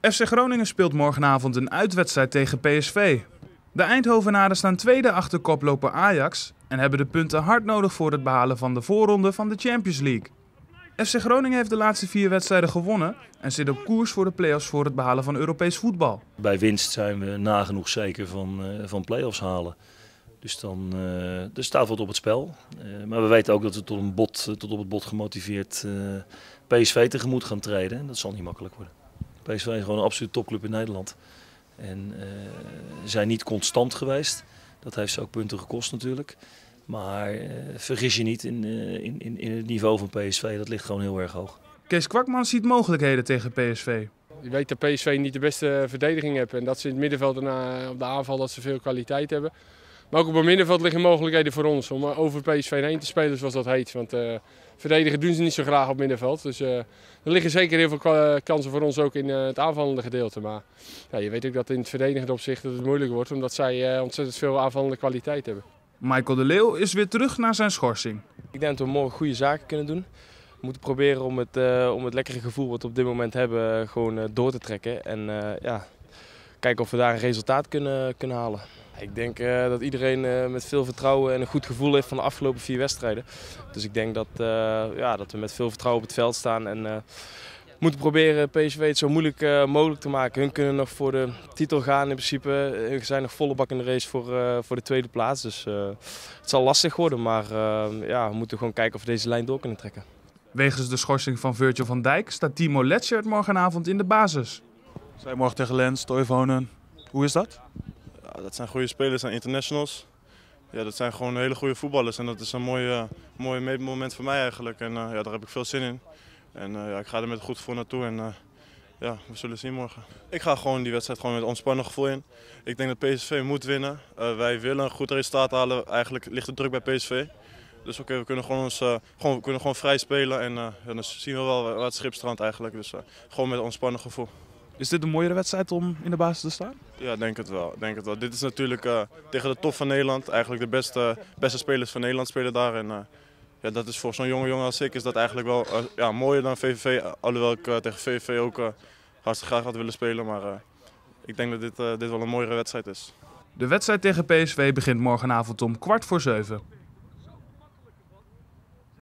FC Groningen speelt morgenavond een uitwedstrijd tegen PSV. De Eindhovenaren staan tweede achter koploper Ajax en hebben de punten hard nodig voor het behalen van de voorronde van de Champions League. FC Groningen heeft de laatste vier wedstrijden gewonnen en zit op koers voor de play-offs voor het behalen van Europees voetbal. Bij winst zijn we nagenoeg zeker van, uh, van play-offs halen. Dus dan uh, er staat wat op het spel. Uh, maar we weten ook dat we tot, een bot, tot op het bot gemotiveerd PSV tegemoet gaan treden. En dat zal niet makkelijk worden. PSV is gewoon een absolute topclub in Nederland. En zijn niet constant geweest. Dat heeft ze ook punten gekost natuurlijk. Maar uh, vergis je niet in, uh, in, in, in het niveau van PSV, dat ligt gewoon heel erg hoog. Kees Kwakman ziet mogelijkheden tegen PSV. Je weet dat PSV niet de beste verdediging heeft en dat ze in het middenveld en op de aanval dat ze veel kwaliteit hebben. Maar ook op het middenveld liggen mogelijkheden voor ons om over PSV heen te spelen zoals dat heet. Want uh, verdedigen doen ze niet zo graag op het middenveld. Dus uh, er liggen zeker heel veel kansen voor ons ook in uh, het aanvallende gedeelte. Maar ja, je weet ook dat in het verdedigende opzicht dat het moeilijk wordt omdat zij ontzettend veel aanvallende kwaliteit hebben. Michael de Leeuw is weer terug naar zijn schorsing. Ik denk dat we morgen goede zaken kunnen doen. We moeten proberen om het, uh, om het lekkere gevoel wat we op dit moment hebben gewoon uh, door te trekken. En uh, ja, kijken of we daar een resultaat kunnen, kunnen halen. Ik denk dat iedereen met veel vertrouwen en een goed gevoel heeft van de afgelopen vier wedstrijden. Dus ik denk dat, ja, dat we met veel vertrouwen op het veld staan. En, moeten proberen PSV het zo moeilijk uh, mogelijk te maken. Hun kunnen nog voor de titel gaan in principe. Hun zijn nog volle bak in de race voor, uh, voor de tweede plaats. Dus uh, het zal lastig worden, maar ja, we moeten gewoon kijken of we deze lijn door kunnen trekken. Wegens de schorsing van Virgil van Dijk staat Timo Letschert morgenavond in de basis. Zij morgen tegen Lens, Toivonen. Hoe is dat? Dat zijn goede spelers en internationals. Ja, dat zijn gewoon hele goede voetballers en dat is een mooi, mooi moment voor mij eigenlijk. En ja, daar heb ik veel zin in. En uh, ja, ik ga er met goed voor naartoe en uh, ja, we zullen zien morgen. Ik ga gewoon die wedstrijd gewoon met ontspannen gevoel in. Ik denk dat PSV moet winnen. Uh, wij willen een goed resultaat halen. Eigenlijk ligt de druk bij PSV. Dus oké, we kunnen gewoon, ons, gewoon, we kunnen gewoon vrij spelen en, dan zien we wel waar het schip strandt eigenlijk. Dus gewoon met ontspannen gevoel. Is dit een mooiere wedstrijd om in de basis te staan? Ja, denk het wel. Denk het wel. Dit is natuurlijk tegen de top van Nederland. Eigenlijk de beste, beste spelers van Nederland spelen daar. En, ja, dat is voor zo'n jonge jongen als ik is dat eigenlijk wel uh, ja, mooier dan VVV. Alhoewel ik uh, tegen VVV ook uh, hartstikke graag had willen spelen. Maar ik denk dat dit, dit wel een mooiere wedstrijd is. De wedstrijd tegen PSV begint morgenavond om kwart voor zeven.